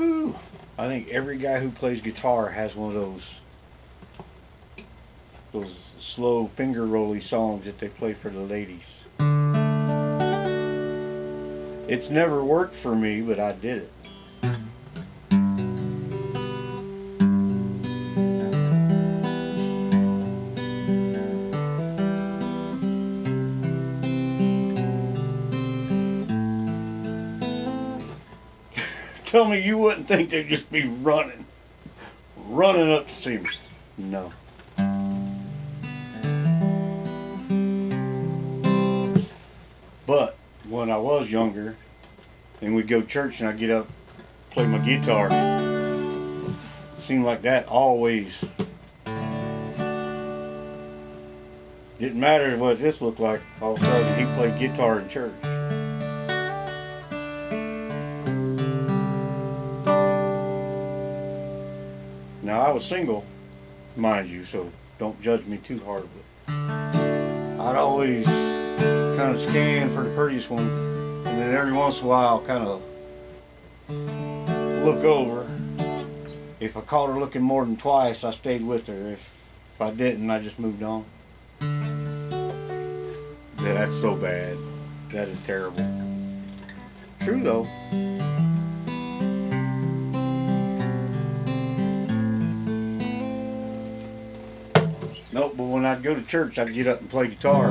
Woo! I think every guy who plays guitar has one of those those slow finger rolly songs that they play for the ladies. It's never worked for me, but I did it. Tell me you wouldn't think they'd just be running, running up to see me. No. But when I was younger, and we'd go to church and I'd get up, play my guitar, it seemed like that always. Didn't matter what this looked like, all of a sudden he played guitar in church. Now I was single, mind you, so don't judge me too hard. But I'd always kind of scan for the prettiest one, and then every once in a while, kind of look over. If I caught her looking more than twice, I stayed with her. If, if I didn't, I just moved on. Yeah, that's so bad. That is terrible. True though. Nope, but when I'd go to church, I'd get up and play guitar.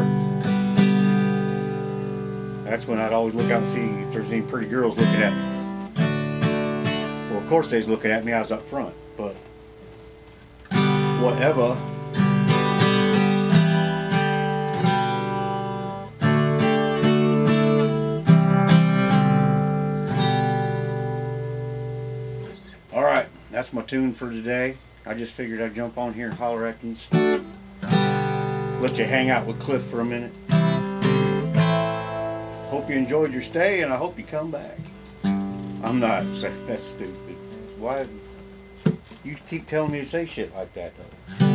That's when I'd always look out and see if there's any pretty girls looking at me. Well, of course they was looking at me. I was up front, but whatever. All right, that's my tune for today. I just figured I'd jump on here and holler at you. Let you hang out with Cliff for a minute. Hope you enjoyed your stay and I hope you come back. I'm not. That's stupid. Why? You keep telling me to say shit like that though.